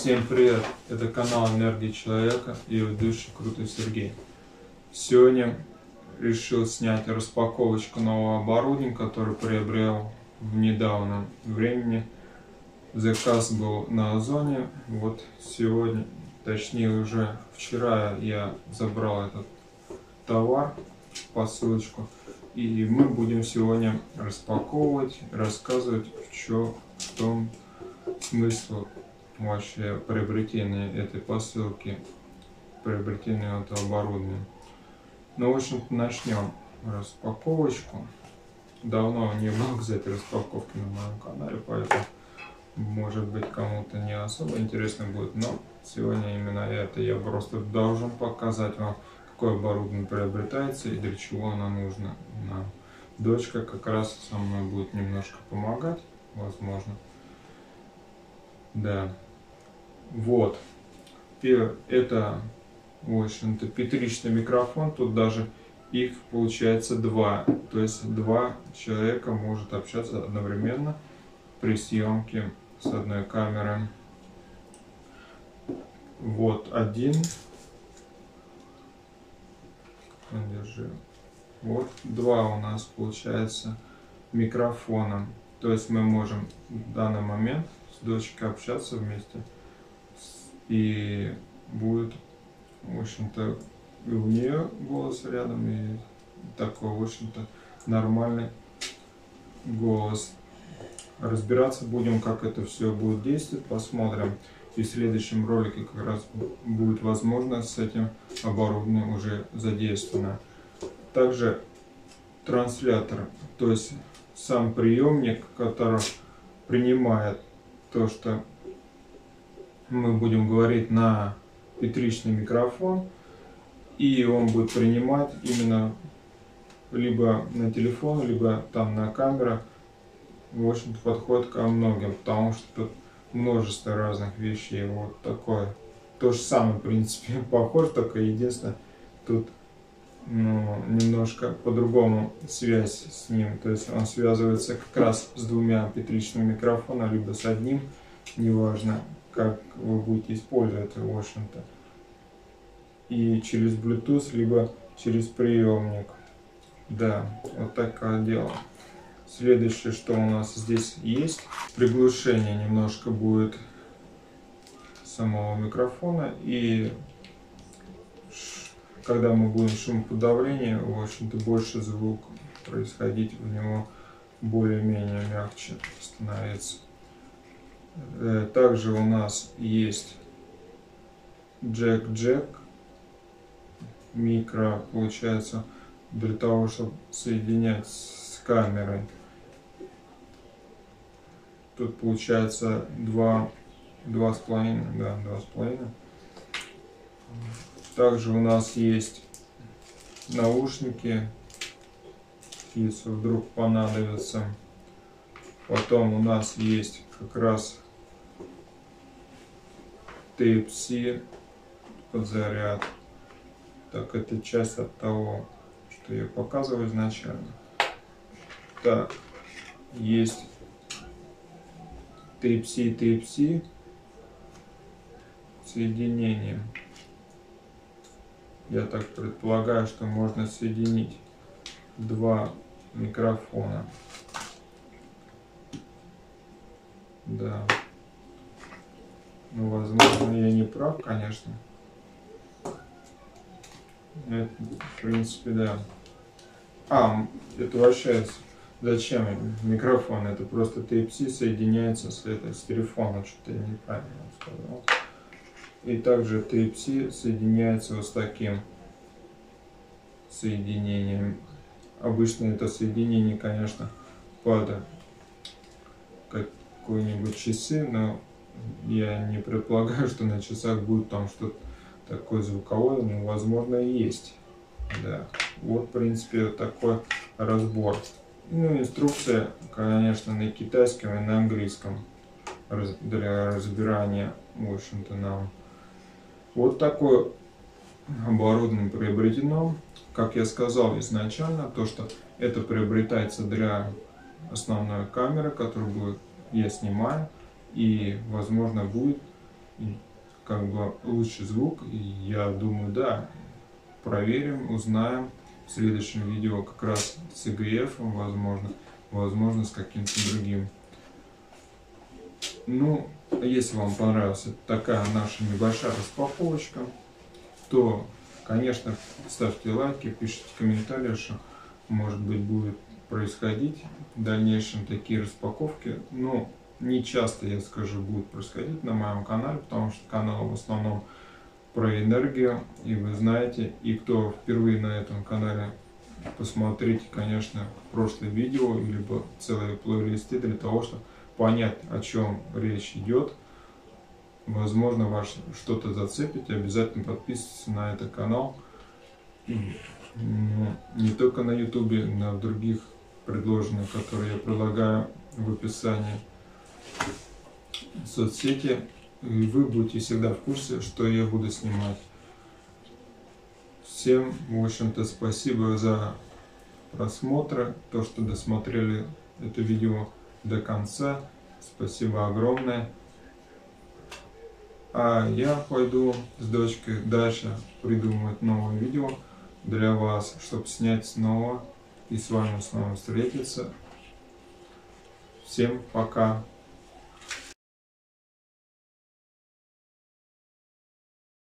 Всем привет! Это канал Энергии Человека и ведущий Крутой Сергей. Сегодня решил снять распаковочку нового оборудования, которое приобрел в недавнем времени. Заказ был на Озоне. Вот сегодня, точнее уже вчера я забрал этот товар, посылочку. И мы будем сегодня распаковывать, рассказывать, в, чем, в том смысл вообще приобретения этой посылки, приобретения этого оборудования. Ну, в общем-то, начнем распаковочку. Давно не мог взять распаковки на моем канале, поэтому, может быть, кому-то не особо интересно будет, но сегодня именно это я просто должен показать вам, какое оборудование приобретается и для чего оно нужно нам. Дочка как раз со мной будет немножко помогать, возможно. Да. Вот. Это, в общем-то, петричный микрофон. Тут даже их получается два. То есть два человека может общаться одновременно при съемке с одной камеры. Вот один. Держи. Вот два у нас получается микрофона. То есть мы можем в данный момент с дочкой общаться вместе. И будет, в общем-то, и у нее голос рядом, и такой, в общем-то, нормальный голос. Разбираться будем, как это все будет действовать, посмотрим. И в следующем ролике как раз будет возможность с этим оборудованием уже задействовано. Также транслятор, то есть сам приемник, который принимает то, что мы будем говорить на петричный микрофон, и он будет принимать именно либо на телефон, либо там на камеру. В общем-то, ко многим, потому что тут множество разных вещей. Вот такое. То же самое, в принципе, похож, только единственное, тут ну, немножко по-другому связь с ним. То есть он связывается как раз с двумя петричными микрофонами, либо с одним, неважно, как вы будете использовать, в общем-то. И через Bluetooth, либо через приемник. Да, вот такое дело. Следующее, что у нас здесь есть, приглушение немножко будет самого микрофона и когда мы будем шумоподавление, в общем-то, больше звук происходить в него более-менее мягче становится. Э, также у нас есть джек-джек, микро, получается, для того, чтобы соединять с камерой. Тут получается два, два с половиной, да, два с половиной. Также у нас есть наушники, если вдруг понадобится. Потом у нас есть как раз Type-C под заряд. Так, это часть от того, что я показываю изначально. Так, есть Type-C, Type-C соединение. Я так предполагаю, что можно соединить два микрофона. Да. Ну, возможно, я не прав, конечно. Это, в принципе, да. А, это вообще зачем микрофон? Это просто Type-C соединяется с, это, с телефоном, что-то я неправильно сказал. И также Type-C соединяется вот с таким соединением. Обычно это соединение, конечно, под какой-нибудь часы, но я не предполагаю, что на часах будет там что-то такое звуковое, но возможно и есть. Да. Вот, в принципе, такой разбор. Ну, инструкция, конечно, на китайском и на английском для разбирания, в общем-то, нам вот такое оборудование приобретено. Как я сказал изначально, то что это приобретается для основной камеры, которую будет, я снимаю. И возможно будет как бы лучший звук. Я думаю, да, проверим, узнаем в следующем видео как раз с EGF, возможно, возможно с каким-то другим. Ну, если вам понравилась такая наша небольшая распаковочка, то, конечно, ставьте лайки, пишите комментарии, что, может быть, будет происходить в дальнейшем такие распаковки. Но не часто, я скажу, будут происходить на моем канале, потому что канал в основном про энергию, и вы знаете, и кто впервые на этом канале, посмотрите, конечно, прошлое видео, либо целые плейлисты для того, чтобы понять, о чем речь идет. Возможно, вас что-то зацепит, обязательно подписывайтесь на этот канал. Не только на ютубе, в других предложенных, которые я предлагаю в описании соцсети и вы будете всегда в курсе, что я буду снимать. Всем, в общем-то, спасибо за просмотр, то, что досмотрели это видео до конца. Спасибо огромное. А я пойду с дочкой дальше придумывать новое видео для вас, чтобы снять снова и с вами снова встретиться. Всем пока!